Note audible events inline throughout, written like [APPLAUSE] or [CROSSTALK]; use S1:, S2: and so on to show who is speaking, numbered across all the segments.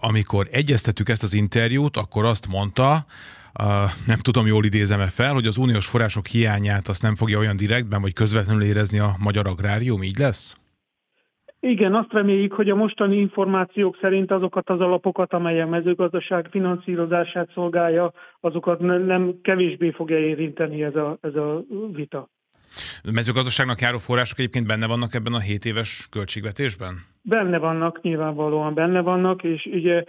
S1: amikor egyeztettük ezt az interjút, akkor azt mondta, Uh, nem tudom, jól idézem-e fel, hogy az uniós források hiányát azt nem fogja olyan direktben vagy közvetlenül érezni a magyar agrárium, így lesz?
S2: Igen, azt reméljük, hogy a mostani információk szerint azokat az alapokat, amely a mezőgazdaság finanszírozását szolgálja, azokat nem kevésbé fogja érinteni ez a, ez a vita.
S1: A mezőgazdaságnak járó források egyébként benne vannak ebben a 7 éves költségvetésben?
S2: Benne vannak, nyilvánvalóan benne vannak, és ugye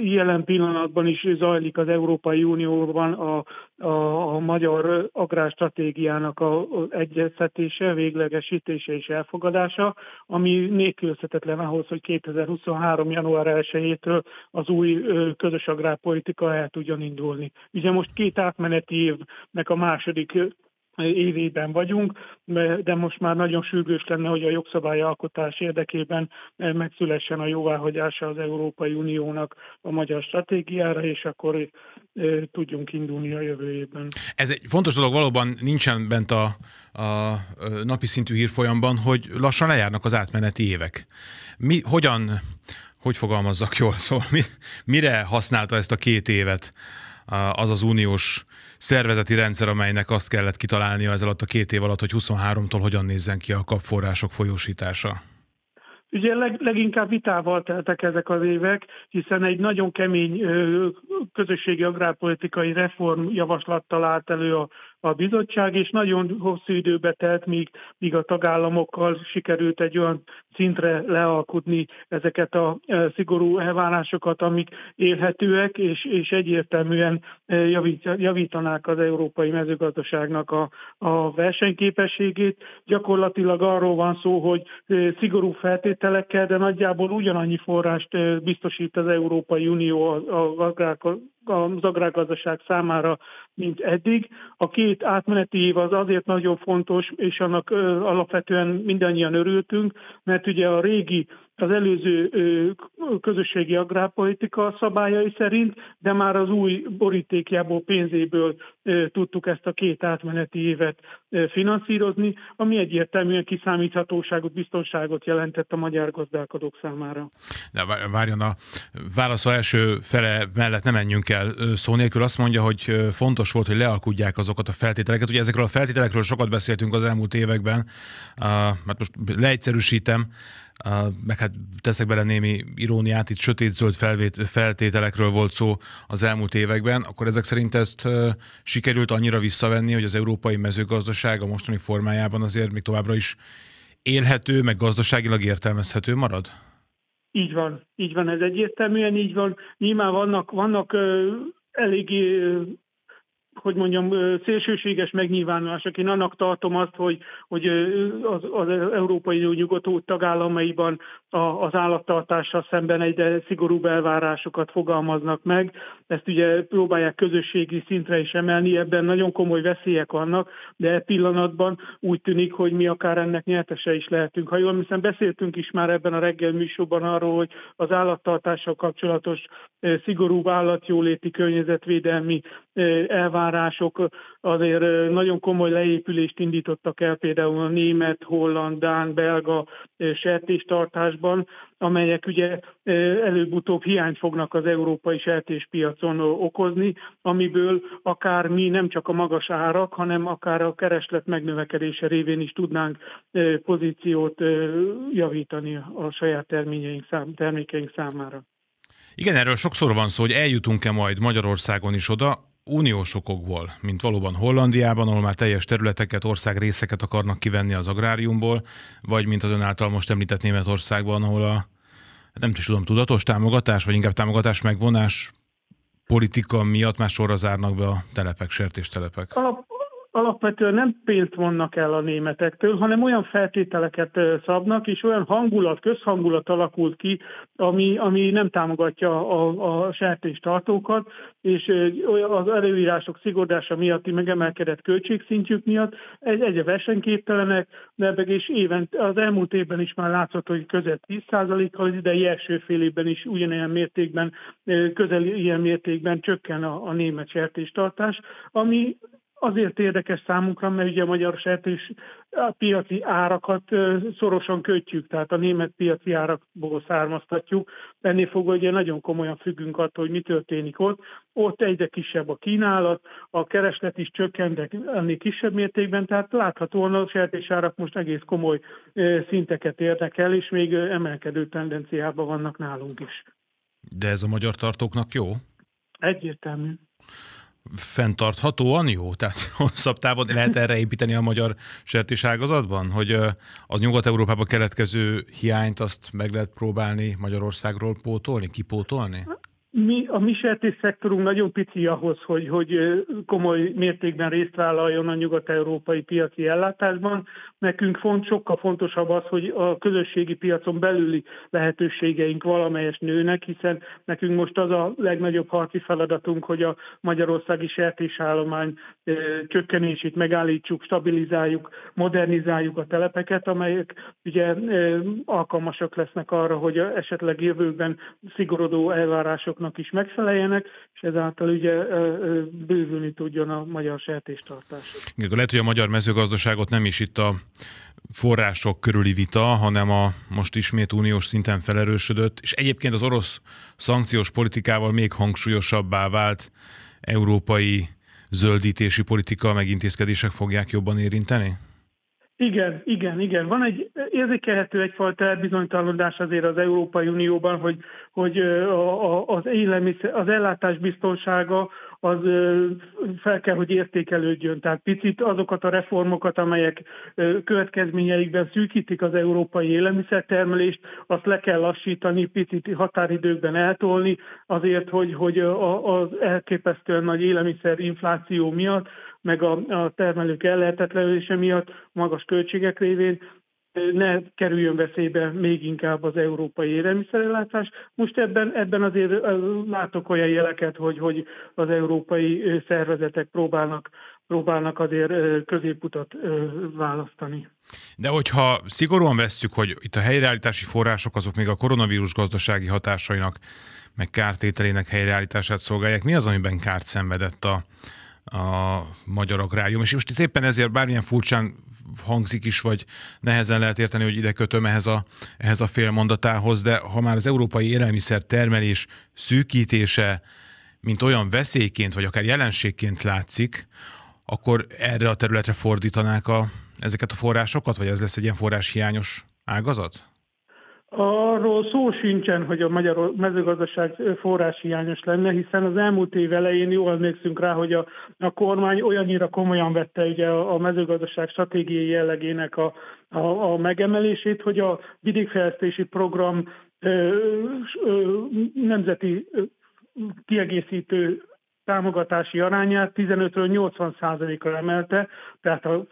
S2: jelen pillanatban is zajlik az Európai Unióban a, a, a magyar agrárstratégiának az egyeztetése, véglegesítése és elfogadása, ami nélkülözhetetlen ahhoz, hogy 2023. január 1-től az új közös agrárpolitika el tudjon indulni. Ugye most két átmeneti évnek a második évében vagyunk, de most már nagyon sürgős lenne, hogy a jogszabályalkotás érdekében megszülessen a jóváhagyása az Európai Uniónak a magyar stratégiára, és akkor tudjunk indulni a jövő évben.
S1: Ez egy fontos dolog, valóban nincsen bent a, a napi szintű hírfolyamban, hogy lassan lejárnak az átmeneti évek. Mi, hogyan, hogy fogalmazzak jól, szóval mi, mire használta ezt a két évet az az uniós szervezeti rendszer, amelynek azt kellett kitalálnia ez alatt a két év alatt, hogy 23-tól hogyan nézzen ki a kapforrások folyósítása?
S2: Ugye leg, leginkább vitával teltek ezek az évek, hiszen egy nagyon kemény közösségi agrárpolitikai reform javaslattal állt elő a a bizottság, és nagyon hosszú időbe telt, míg, míg a tagállamokkal sikerült egy olyan szintre lealkudni ezeket a e, szigorú elvárásokat, amik élhetőek, és, és egyértelműen e, javít, javítanák az európai mezőgazdaságnak a, a versenyképességét. Gyakorlatilag arról van szó, hogy e, szigorú feltételekkel, de nagyjából ugyanannyi forrást biztosít az Európai Unió az agrárgazdaság számára, mint eddig. A két átmeneti év az azért nagyon fontos, és annak alapvetően mindannyian örültünk, mert ugye a régi az előző közösségi agrárpolitika szabályai szerint, de már az új borítékjából, pénzéből tudtuk ezt a két átmeneti évet finanszírozni, ami egyértelműen kiszámíthatóságot, biztonságot jelentett a magyar gazdálkodók számára.
S1: De várjon, a válasz első fele mellett nem menjünk el szó nélkül. Azt mondja, hogy fontos volt, hogy lealkudják azokat a feltételeket. Ugye ezekről a feltételekről sokat beszéltünk az elmúlt években, mert most leegyszerűsítem, meg hát teszek bele némi iróniát, itt sötét-zöld feltételekről volt szó az elmúlt években, akkor ezek szerint ezt sikerült annyira visszavenni, hogy az európai mezőgazdaság a mostani formájában azért még továbbra is élhető, meg gazdaságilag értelmezhető marad?
S2: Így van, így van, ez egyértelműen így van. Nyilván vannak, vannak eléggé hogy mondjam, szélsőséges megnyilvánulások. Én annak tartom azt, hogy, hogy az, az Európai nyugató tagállamaiban az állattartással szemben egyre szigorúbb elvárásokat fogalmaznak meg. Ezt ugye próbálják közösségi szintre is emelni, ebben nagyon komoly veszélyek vannak, de e pillanatban úgy tűnik, hogy mi akár ennek nyertese is lehetünk. Ha jól hiszem, beszéltünk is már ebben a reggel műsorban arról, hogy az állattartással kapcsolatos szigorúbb állatjóléti környezetvédelmi elvárások azért nagyon komoly leépülést indítottak el például a német, holland, dán, belga sertéstartásban, amelyek ugye előbb-utóbb hiányt fognak az európai sertéspiacon okozni, amiből akár mi nem csak a magas árak, hanem akár a kereslet megnövekedése révén is tudnánk pozíciót javítani a saját terményeink termékeink számára.
S1: Igen, erről sokszor van szó, hogy eljutunk-e majd Magyarországon is oda, uniós okokból, mint valóban Hollandiában, ahol már teljes területeket, ország részeket akarnak kivenni az agráriumból, vagy mint az ön által most említett Németországban, ahol a nem is tudom, tudatos támogatás, vagy inkább támogatás megvonás politika miatt már sorra zárnak be a telepek, sertéstelepek?
S2: Alap, alapvetően nem pénzt vonnak el a németektől, hanem olyan feltételeket szabnak, és olyan hangulat, közhangulat alakult ki, ami, ami nem támogatja a, a sertéstartókat, és az előírások szigordása miatti megemelkedett költségszintjük miatt egy, egyre versenyképtelenek, de és éven, az elmúlt évben is már látszott, hogy közel 10%-kal, az idei első fél évben is ugyanilyen mértékben, közel ilyen mértékben csökken a, a német sertéstartás, ami azért érdekes számunkra, mert ugye a magyar sertés a piaci árakat szorosan kötjük, tehát a német piaci árakból származtatjuk. Ennél fogva ugye nagyon komolyan függünk attól, hogy mi történik ott. Ott egyre kisebb a kínálat, a kereslet is csökkent, de ennél kisebb mértékben, tehát láthatóan a sertésárak most egész komoly szinteket érnek el, és még emelkedő tendenciában vannak nálunk is.
S1: De ez a magyar tartóknak jó?
S2: Egyértelmű
S1: fenntarthatóan jó? Tehát [LAUGHS] hosszabb távon lehet erre építeni a magyar sertéságazatban, hogy az Nyugat-Európában keletkező hiányt azt meg lehet próbálni Magyarországról pótolni, kipótolni?
S2: Mi, a mi szektorunk nagyon pici ahhoz, hogy, hogy komoly mértékben részt vállaljon a nyugat-európai piaci ellátásban. Nekünk font, sokkal fontosabb az, hogy a közösségi piacon belüli lehetőségeink valamelyes nőnek, hiszen nekünk most az a legnagyobb harci feladatunk, hogy a magyarországi sertésállomány csökkenését megállítsuk, stabilizáljuk, modernizáljuk a telepeket, amelyek ugye alkalmasak lesznek arra, hogy esetleg jövőben szigorodó elvárások szabályoknak is megfeleljenek, és ezáltal ugye bővülni tudjon a magyar sertéstartás.
S1: Igen, lehet, hogy a magyar mezőgazdaságot nem is itt a források körüli vita, hanem a most ismét uniós szinten felerősödött, és egyébként az orosz szankciós politikával még hangsúlyosabbá vált európai zöldítési politika megintézkedések fogják jobban érinteni?
S2: Igen, igen, igen. Van egy érzékelhető egyfajta elbizonytalanodás azért az Európai Unióban, hogy, hogy az, élelmiszer, az ellátás biztonsága az fel kell, hogy értékelődjön. Tehát picit azokat a reformokat, amelyek következményeikben szűkítik az európai élelmiszertermelést, azt le kell lassítani, picit határidőkben eltolni, azért, hogy, hogy az elképesztően nagy élelmiszer infláció miatt meg a, a termelők ellehetetlenülése miatt magas költségek révén ne kerüljön veszélybe még inkább az európai élelmiszerellátás. Most ebben, ebben azért látok olyan jeleket, hogy, hogy az európai szervezetek próbálnak próbálnak azért középutat választani.
S1: De hogyha szigorúan vesszük, hogy itt a helyreállítási források azok még a koronavírus gazdasági hatásainak, meg kártételének helyreállítását szolgálják, mi az, amiben kárt szenvedett a, a magyar agrárium. És most éppen ezért bármilyen furcsán hangzik is, vagy nehezen lehet érteni, hogy ide kötöm ehhez a, ehhez a félmondatához, de ha már az európai élelmiszer termelés szűkítése, mint olyan veszélyként, vagy akár jelenségként látszik, akkor erre a területre fordítanák a, ezeket a forrásokat, vagy ez lesz egy ilyen forráshiányos ágazat?
S2: Arról szó sincsen, hogy a magyar mezőgazdaság forráshiányos lenne, hiszen az elmúlt év elején jól emlékszünk rá, hogy a, a kormány olyannyira komolyan vette ugye a, mezőgazdaság stratégiai jellegének a, a, a megemelését, hogy a vidékfejlesztési program ö, ö, nemzeti kiegészítő támogatási arányát 15-ről 80% ra emelte, tehát a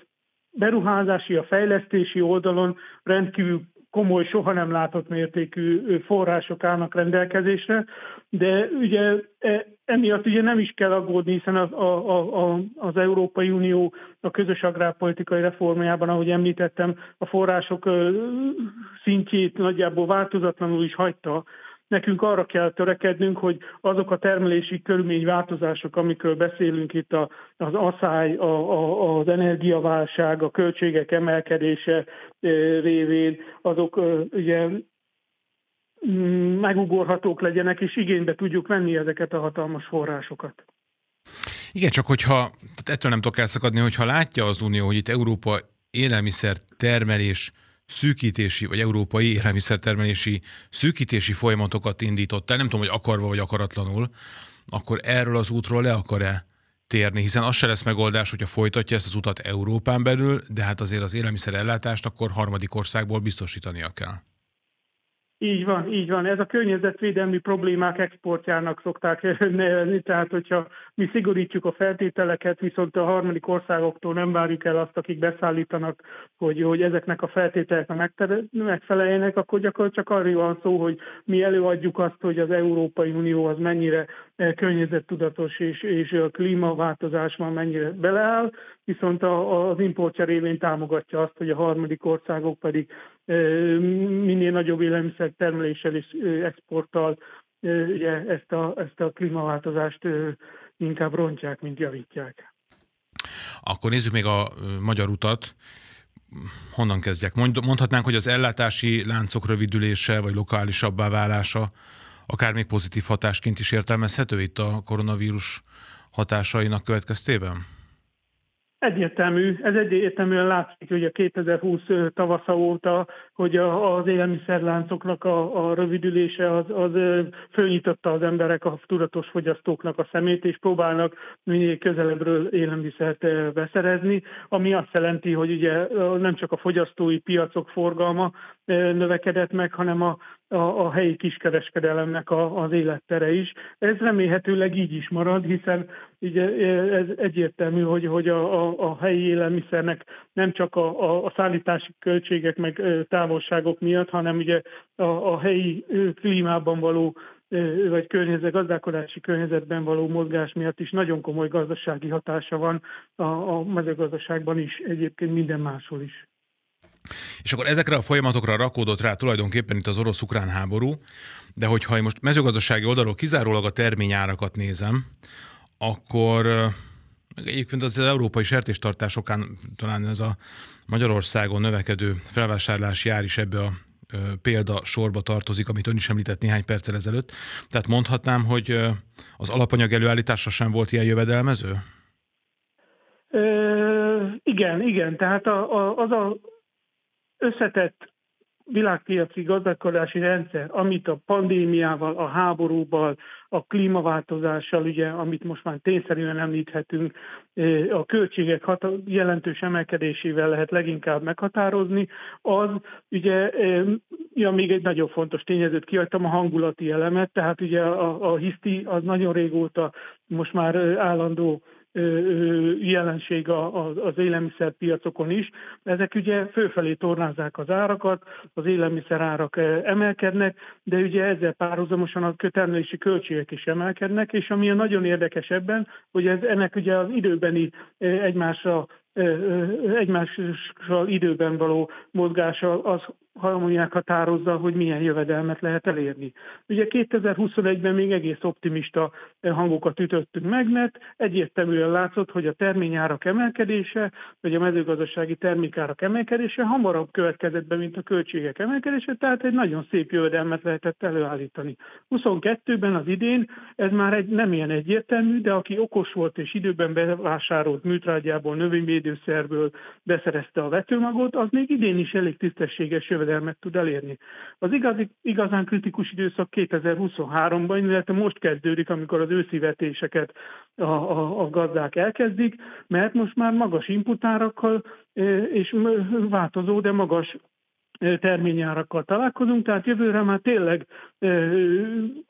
S2: beruházási, a fejlesztési oldalon rendkívül komoly, soha nem látott mértékű források állnak rendelkezésre, de ugye e, emiatt ugye nem is kell aggódni, hiszen az, a, a, az Európai Unió a közös agrárpolitikai reformjában, ahogy említettem, a források szintjét nagyjából változatlanul is hagyta, Nekünk arra kell törekednünk, hogy azok a termelési körülményváltozások, amikről beszélünk itt, az asszály, a, a, az energiaválság, a költségek emelkedése révén, azok ugye mm, megugorhatók legyenek, és igénybe tudjuk venni ezeket a hatalmas forrásokat.
S1: Igen, csak hogyha, tehát ettől nem tudok elszakadni, hogyha látja az Unió, hogy itt Európa élelmiszer termelés szűkítési, vagy európai élelmiszertermelési szűkítési folyamatokat indított el, nem tudom, hogy akarva vagy akaratlanul, akkor erről az útról le akar-e térni, hiszen az se lesz megoldás, hogyha folytatja ezt az utat Európán belül, de hát azért az élelmiszer ellátást akkor harmadik országból biztosítania kell.
S2: Így van, így van. Ez a környezetvédelmi problémák exportjának szokták [LAUGHS] nevezni, tehát hogyha mi szigorítjuk a feltételeket, viszont a harmadik országoktól nem várjuk el azt, akik beszállítanak, hogy, hogy ezeknek a feltételeknek megfeleljenek, akkor gyakorlatilag csak arról van szó, hogy mi előadjuk azt, hogy az Európai Unió az mennyire eh, környezettudatos és, és a klímaváltozásban mennyire beleáll, viszont az importja révén támogatja azt, hogy a harmadik országok pedig minél nagyobb élelmiszer termeléssel és exporttal ugye ezt, a, ezt a klímaváltozást inkább rontják, mint javítják.
S1: Akkor nézzük még a magyar utat. Honnan kezdjek? Mondhatnánk, hogy az ellátási láncok rövidülése, vagy lokálisabbá válása akár még pozitív hatásként is értelmezhető itt a koronavírus hatásainak következtében?
S2: Egyértelmű, ez egyértelműen látszik, hogy a 2020 tavasza óta, hogy az élelmiszerláncoknak a, a rövidülése az, az fölnyitotta az emberek, a tudatos fogyasztóknak a szemét, és próbálnak minél közelebbről élelmiszert beszerezni, ami azt jelenti, hogy ugye nem csak a fogyasztói piacok forgalma növekedett meg, hanem a, a, a helyi kiskereskedelemnek a, az élettere is. Ez remélhetőleg így is marad, hiszen ugye ez egyértelmű, hogy, hogy a, a, a helyi élelmiszernek nem csak a, a, a szállítási költségek meg távolságok miatt, hanem ugye a, a helyi klímában való vagy környezet, gazdálkodási környezetben való mozgás miatt is nagyon komoly gazdasági hatása van a, a mezőgazdaságban is, egyébként minden máshol is.
S1: És akkor ezekre a folyamatokra rakódott rá tulajdonképpen itt az orosz-ukrán háború, de hogyha én most mezőgazdasági oldalról kizárólag a terményárakat nézem, akkor egyébként az, az európai sertéstartásokán talán ez a Magyarországon növekedő felvásárlási ár is ebbe a példa sorba tartozik, amit ön is említett néhány perccel ezelőtt. Tehát mondhatnám, hogy az alapanyag előállítása sem volt ilyen jövedelmező?
S2: Ö, igen, igen. Tehát a, a, az a összetett világpiaci gazdálkodási rendszer, amit a pandémiával, a háborúval, a klímaváltozással, ugye, amit most már tényszerűen említhetünk, a költségek jelentős emelkedésével lehet leginkább meghatározni, az ugye, ja, még egy nagyon fontos tényezőt kiadtam, a hangulati elemet, tehát ugye a, a hiszti az nagyon régóta most már állandó jelenség az élelmiszerpiacokon is. Ezek ugye főfelé tornázzák az árakat, az élelmiszer árak emelkednek, de ugye ezzel párhuzamosan a kötermelési költségek is emelkednek, és ami nagyon érdekes ebben, hogy ez, ennek ugye az időbeni egymásra egymással időben való mozgása az harmóniák határozza, hogy milyen jövedelmet lehet elérni. Ugye 2021-ben még egész optimista hangokat ütöttünk meg, mert egyértelműen látszott, hogy a terményárak emelkedése, vagy a mezőgazdasági termékárak emelkedése hamarabb következett be, mint a költségek emelkedése, tehát egy nagyon szép jövedelmet lehetett előállítani. 22-ben az idén ez már egy, nem ilyen egyértelmű, de aki okos volt és időben bevásárolt műtrágyából, növényvédőszerből beszerezte a vetőmagot, az még idén is elég tisztességes jövedelmet jövedelmet tud elérni. Az igazi, igazán kritikus időszak 2023-ban, illetve most kezdődik, amikor az őszi vetéseket a, a, a gazdák elkezdik, mert most már magas inputárakkal és változó, de magas terményárakkal találkozunk, tehát jövőre már tényleg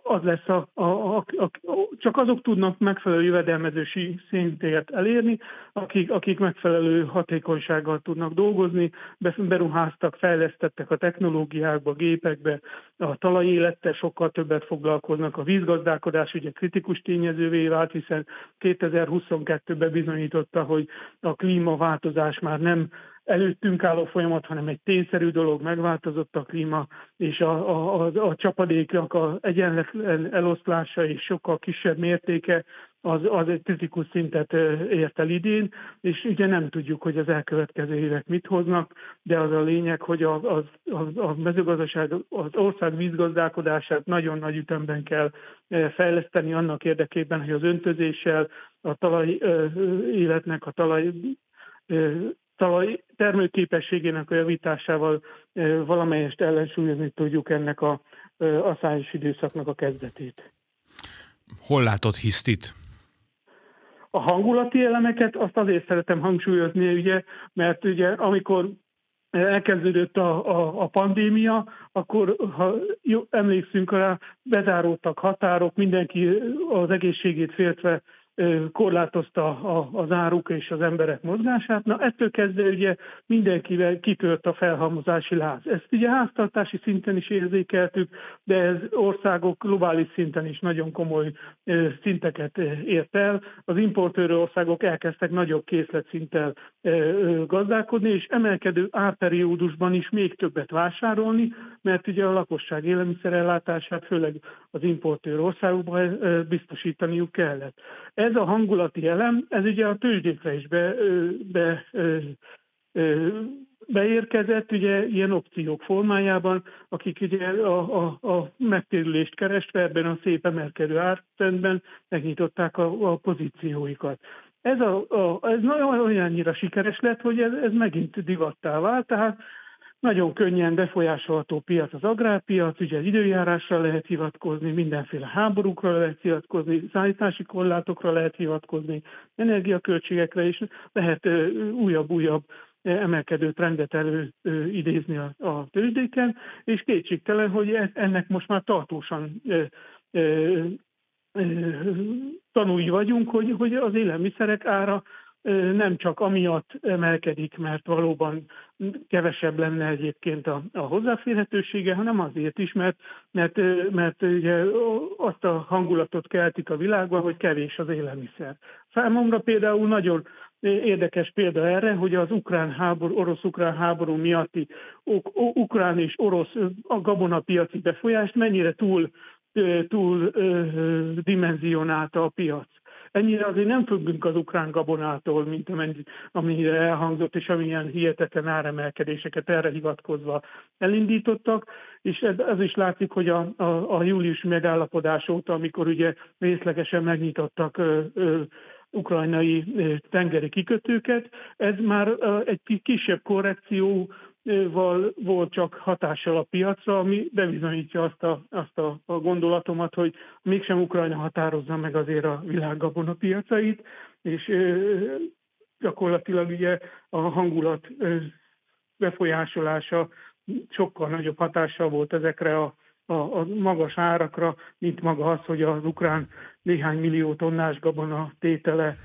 S2: az lesz, a, a, a, a, csak azok tudnak megfelelő jövedelmezősi szintért elérni, akik, akik megfelelő hatékonysággal tudnak dolgozni, beruháztak, fejlesztettek a technológiákba, gépekbe, a talajélettel sokkal többet foglalkoznak, a vízgazdálkodás ugye kritikus tényezővé vált, hiszen 2022-ben bizonyította, hogy a klímaváltozás már nem előttünk álló folyamat, hanem egy tényszerű dolog, megváltozott a klíma, és a, a, a, a csapadéknak a egyenletlen eloszlása és sokkal kisebb mértéke az, az egy kritikus szintet ért el idén, és ugye nem tudjuk, hogy az elkövetkező évek mit hoznak, de az a lényeg, hogy a, a, a, mezőgazdaság, az ország vízgazdálkodását nagyon nagy ütemben kell fejleszteni annak érdekében, hogy az öntözéssel, a talaj életnek, a talaj talaj termőképességének a javításával valamelyest ellensúlyozni tudjuk ennek a asszályos időszaknak a kezdetét.
S1: Hol látott hisztit?
S2: A hangulati elemeket azt azért szeretem hangsúlyozni, ugye, mert ugye amikor elkezdődött a, a, a pandémia, akkor ha jó, emlékszünk rá, bezáródtak határok, mindenki az egészségét féltve korlátozta az áruk és az emberek mozgását. Na ettől kezdve ugye mindenkivel kitört a felhalmozási láz. Ezt ugye háztartási szinten is érzékeltük, de ez országok globális szinten is nagyon komoly szinteket ért el. Az importőrő országok elkezdtek nagyobb készletszinttel gazdálkodni, és emelkedő árperiódusban is még többet vásárolni, mert ugye a lakosság élelmiszerellátását főleg az importőr országokban biztosítaniuk kellett. Ez ez a hangulati elem, ez ugye a tőzsdékre is be, be, be beérkezett ugye ilyen opciók formájában, akik ugye a, a, a megtérülést keresve ebben a szép emelkedő ártrendben megnyitották a, a pozícióikat. Ez, a, a, ez olyannyira sikeres lett, hogy ez, ez megint divattá vált, tehát nagyon könnyen befolyásolható piac az agrárpiac, ugye az időjárásra lehet hivatkozni, mindenféle háborúkra lehet hivatkozni, szállítási korlátokra lehet hivatkozni, energiaköltségekre is lehet újabb-újabb emelkedő trendet előidézni a, a tőzsdéken, és kétségtelen, hogy e, ennek most már tartósan tanulj vagyunk, hogy, hogy az élelmiszerek ára nem csak amiatt emelkedik, mert valóban kevesebb lenne egyébként a, a hozzáférhetősége, hanem azért is, mert, mert, mert ugye azt a hangulatot keltik a világban, hogy kevés az élelmiszer. Számomra például nagyon érdekes példa erre, hogy az ukrán háború, orosz-ukrán háború miatti ukrán és orosz a gabonapiaci befolyást mennyire túl, túl dimenzionálta a piac. Ennyire azért nem függünk az ukrán gabonától, mint amire elhangzott, és amilyen hihetetlen áremelkedéseket erre hivatkozva elindítottak, és ez, ez is látszik, hogy a, a, a július megállapodás óta, amikor ugye részlegesen megnyitottak ö, ö, ukrajnai tengeri kikötőket, ez már egy kisebb korrekció val volt csak hatással a piacra, ami bebizonyítja azt a, azt a, gondolatomat, hogy mégsem Ukrajna határozza meg azért a világgabona piacait, és ö, gyakorlatilag ugye a hangulat befolyásolása sokkal nagyobb hatással volt ezekre a, a, a magas árakra, mint maga az, hogy az ukrán néhány millió tonnás gabona tétele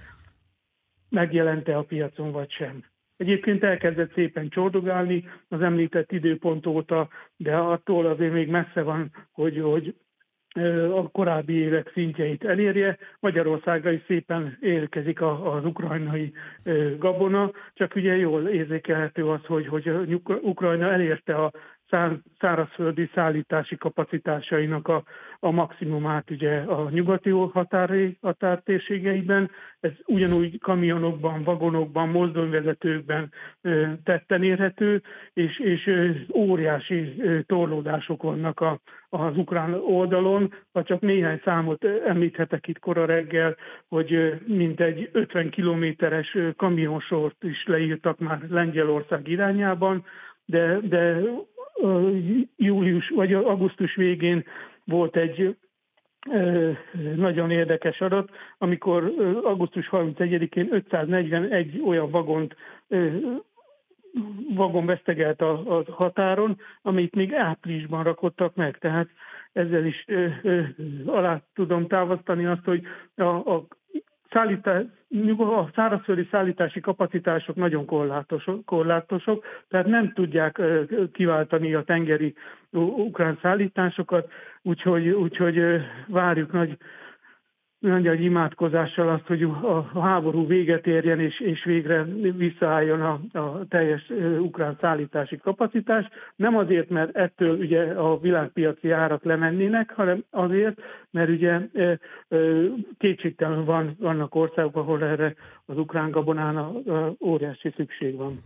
S2: megjelente a piacon, vagy sem. Egyébként elkezdett szépen csordogálni az említett időpont óta, de attól azért még messze van, hogy, hogy a korábbi évek szintjeit elérje. Magyarországra is szépen érkezik az ukrajnai gabona, csak ugye jól érzékelhető az, hogy, hogy Ukrajna elérte a szárazföldi szállítási kapacitásainak a, a maximumát ugye a nyugati határi, határtérségeiben. Ez ugyanúgy kamionokban, vagonokban, mozdonyvezetőkben tetten érhető, és, és óriási torlódások vannak a, az ukrán oldalon. Ha csak néhány számot említhetek itt kora reggel, hogy mintegy 50 kilométeres kamionsort is leírtak már Lengyelország irányában, de, de július vagy augusztus végén volt egy nagyon érdekes adat, amikor augusztus 31-én 541 olyan vagont vagon vesztegelt a, a határon, amit még áprilisban rakottak meg. Tehát ezzel is ö, ö, alá tudom távasztani azt, hogy a, a szállítás, a szárazföldi szállítási kapacitások nagyon korlátosok, korlátosok, tehát nem tudják kiváltani a tengeri ukrán szállításokat, úgyhogy, úgyhogy várjuk nagy nagy imádkozással azt, hogy a háború véget érjen, és, és végre visszaálljon a, a teljes ukrán szállítási kapacitás. Nem azért, mert ettől ugye a világpiaci árak lemennének, hanem azért, mert ugye kétségtelen van, vannak országok, ahol erre az ukrán gabonána óriási szükség van.